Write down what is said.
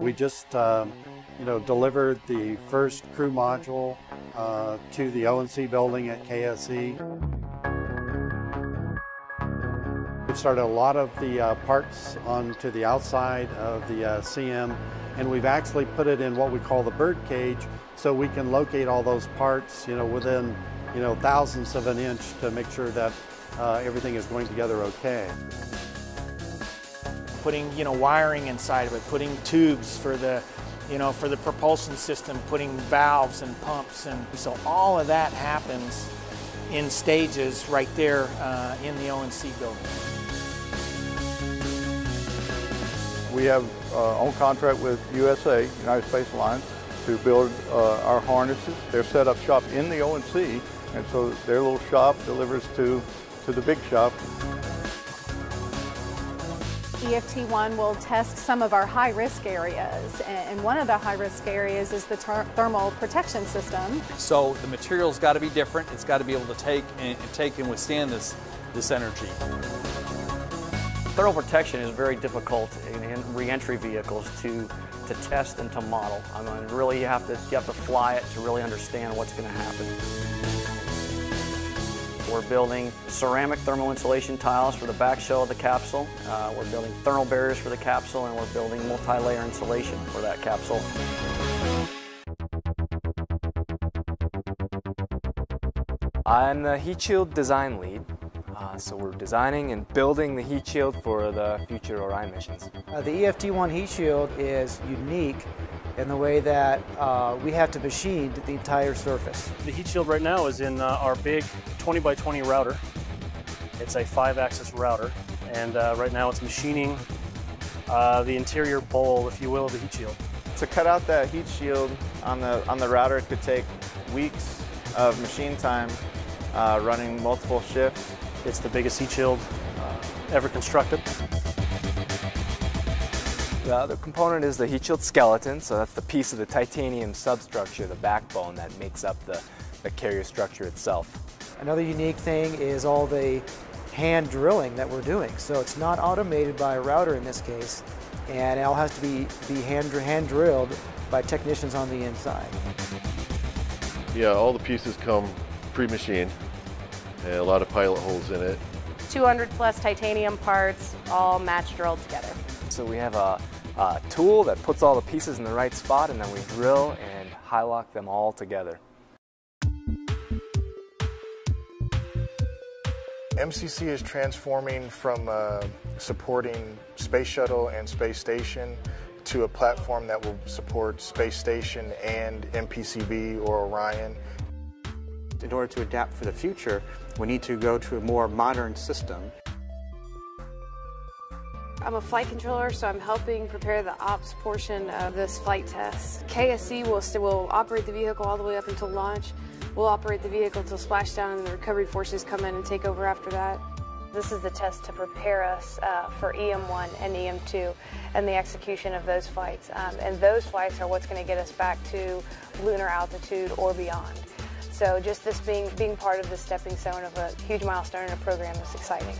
We just, uh, you know, delivered the first crew module uh, to the O&C building at KSC. We've started a lot of the uh, parts onto the outside of the uh, CM, and we've actually put it in what we call the bird cage, so we can locate all those parts, you know, within, you know, thousandths of an inch to make sure that uh, everything is going together okay putting you know wiring inside of it, putting tubes for the you know for the propulsion system, putting valves and pumps, and so all of that happens in stages right there uh, in the O&C building. We have uh, on contract with USA, United Space Alliance, to build uh, our harnesses. They're set up shop in the O&C, and so their little shop delivers to, to the big shop. EFT1 will test some of our high-risk areas, and one of the high-risk areas is the thermal protection system. So the material's got to be different. It's got to be able to take and, take and withstand this, this energy. Thermal protection is very difficult in, in reentry vehicles to to test and to model. I mean, really, you have to you have to fly it to really understand what's going to happen. We're building ceramic thermal insulation tiles for the back shell of the capsule. Uh, we're building thermal barriers for the capsule, and we're building multi-layer insulation for that capsule. I'm the heat shield design lead. Uh, so we're designing and building the heat shield for the future Orion missions. Uh, the EFT1 heat shield is unique in the way that uh, we have to machine the entire surface. The heat shield right now is in uh, our big 20 by 20 router. It's a five axis router and uh, right now it's machining uh, the interior bowl, if you will, of the heat shield. To cut out that heat shield on the, on the router it could take weeks of machine time uh, running multiple shifts. It's the biggest heat shield ever constructed. Uh, the other component is the heat shield skeleton, so that's the piece of the titanium substructure, the backbone that makes up the, the carrier structure itself. Another unique thing is all the hand drilling that we're doing. So it's not automated by a router in this case, and it all has to be, be hand, hand drilled by technicians on the inside. Yeah, all the pieces come pre-machined, and a lot of pilot holes in it. 200 plus titanium parts, all match drilled together. So we have a, a tool that puts all the pieces in the right spot and then we drill and high lock them all together. MCC is transforming from uh, supporting Space Shuttle and Space Station to a platform that will support Space Station and MPCV or Orion. In order to adapt for the future, we need to go to a more modern system. I'm a flight controller, so I'm helping prepare the ops portion of this flight test. KSC will, will operate the vehicle all the way up until launch. We'll operate the vehicle until splashdown and the recovery forces come in and take over after that. This is the test to prepare us uh, for EM1 and EM2 and the execution of those flights. Um, and those flights are what's going to get us back to lunar altitude or beyond. So just this being, being part of the stepping stone of a huge milestone in a program is exciting.